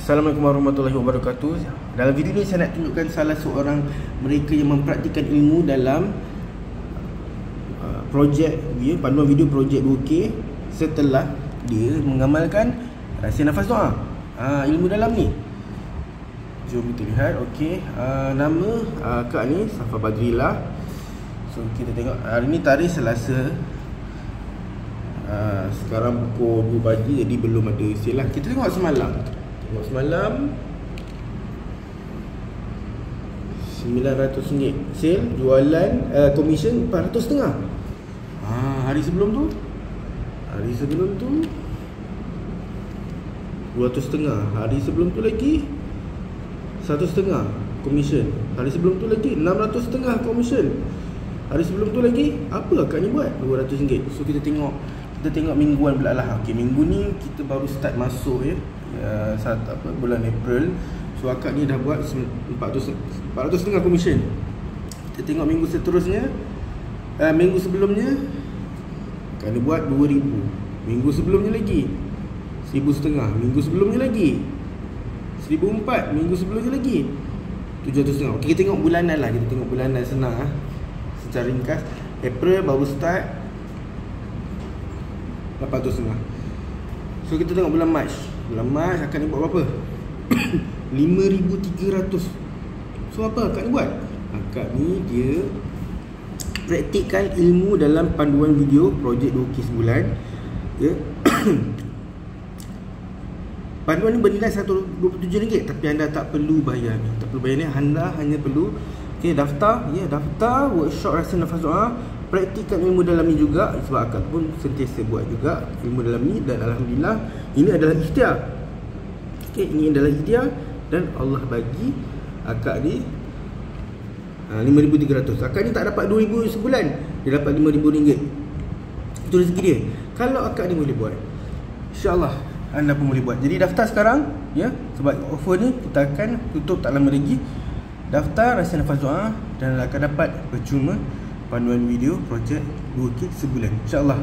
Assalamualaikum warahmatullahi wabarakatuh. Dalam video ni saya nak tunjukkan salah seorang mereka yang mempraktikan ilmu dalam uh, projek ya, panduan video projek 2K setelah dia mengamalkan rahsia nafas doa. Uh, ilmu dalam ni. Jom kita lihat. Ok uh, nama uh, kak ni Safa Badrila. So kita tengok. Hari ni tarikh selasa. Uh, sekarang pukul 2 pagi jadi belum ada silah kita tengok semalam Tengok semalam. RM900 Sale Jualan uh, Commission RM400 setengah. Ha, Hari sebelum tu? Hari sebelum tu RM200 setengah. Hari sebelum tu lagi RM100 setengah Commission. Hari sebelum tu lagi RM600 setengah Commission. Hari sebelum tu lagi Apa akak ni buat RM200 So kita tengok Kita tengok mingguan pula lah. Okay, Minggu ni kita baru start masuk ya. Uh, saat apa bulan April. So akak ni dah buat 400 400 setengah komisen kita tengok minggu seterusnya. Uh, minggu sebelumnya kena buat 2000 minggu sebelumnya lagi 1000 setengah. Minggu sebelumnya lagi 1004 minggu sebelumnya lagi 700 setengah. Okay, kita tengok bulanan lah. Kita tengok bulanan senang ah. secara ringkas April baru start 800 setengah so kita tengok bulan March. Bulan Mac akan ni buat berapa? 5300 So apa akak ni buat? Akak ni dia Praktikkan ilmu dalam panduan video Projek 2K sebulan Ya. Panduan ni bernilai RM127 Tapi anda tak perlu bayar ni. Tak perlu bayar ni Anda hanya perlu Okay daftar Ya daftar Workshop rasa nafas doa praktikkan ilmu dalam ni juga sebab akak pun sentiasa buat juga ilmu dalam ni dan alhamdulillah ini adalah ikhtiar. Okey, ini adalah ikhtiar dan Allah bagi akak ni ha, 5300. Akak ni tak dapat 2000 sebulan, dia dapat 5000 ringgit. Itu rezeki dia. Kalau akak ni boleh buat, insya-Allah anda pun boleh buat. Jadi daftar sekarang ya sebab offer ni kita akan tutup tak lama lagi. Daftar rasa nafas doa dan akan dapat percuma panduan video projek 2 kit sebulan. Insyaallah